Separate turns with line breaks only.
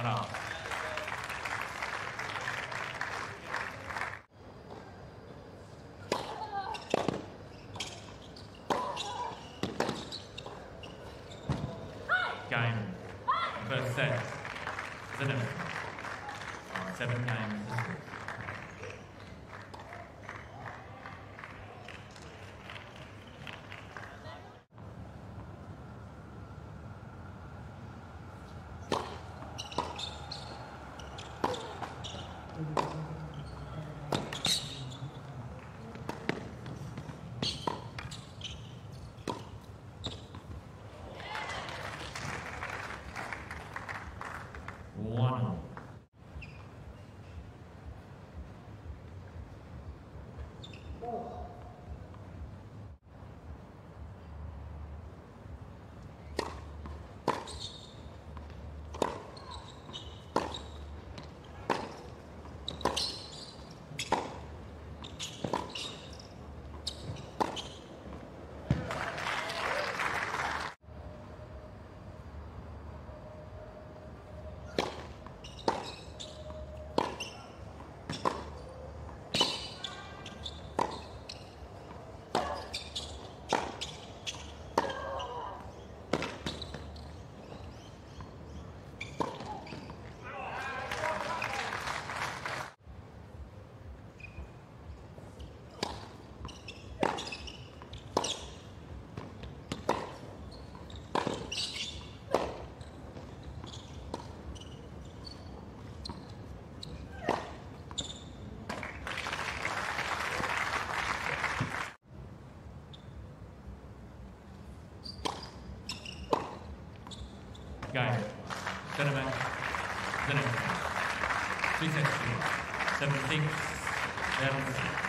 Bravo. Game. First set. Seven. Seven games. Game. Two sets. Seven six. Seven six.